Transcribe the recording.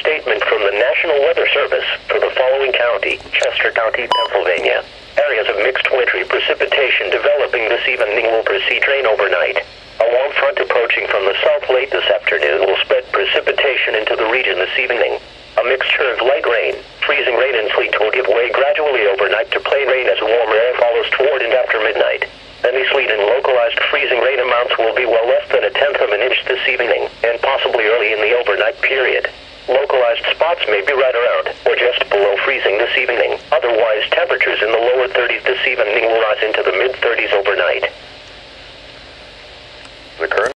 statement from the National Weather Service for the following county, Chester County, Pennsylvania. Areas of mixed wintry precipitation developing this evening will proceed rain overnight. A warm front approaching from the south late this afternoon will spread precipitation into the region this evening. A mixture of light rain, freezing rain and sleet will give way gradually overnight to plain rain as warmer air follows toward and after midnight. Any sleet and localized freezing rain amounts will be well less than a tenth of an inch this evening, and possibly early in the overnight period. Localized spots may be right around or just below freezing this evening. Otherwise, temperatures in the lower 30s this evening will rise into the mid 30s overnight.